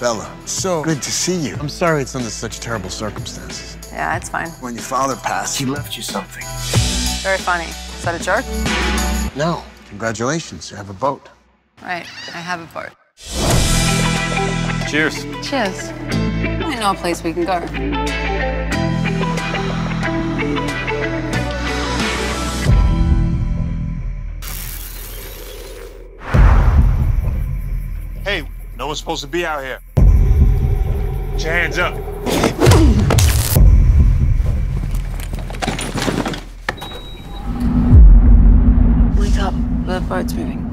Bella, so good to see you. I'm sorry it's under such terrible circumstances. Yeah, it's fine. When your father passed, he left you something. Very funny. Is that a joke? No. Congratulations, you have a boat. Right. I have a boat. Cheers. Cheers. I know a place we can go. Hey, no one's supposed to be out here. Put your hands up. Wake up. The boat's moving.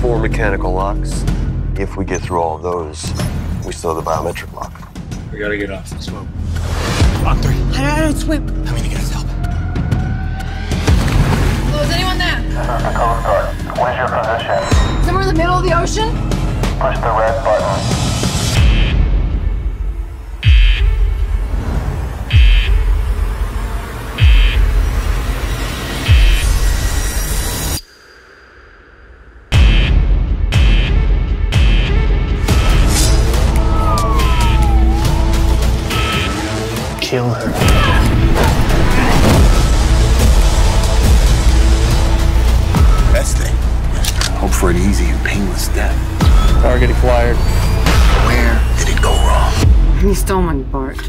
Four mechanical locks. If we get through all of those, we still have the biometric lock. We gotta get off this boat. On three. I don't swim. How many guys help? Hello, is anyone there? Coast Guard, where's your position? Somewhere in the middle of the ocean? Push the red button. Kill her. Best thing. Hope for an easy and painless death. Target acquired. Where did it go wrong? He stole my boat.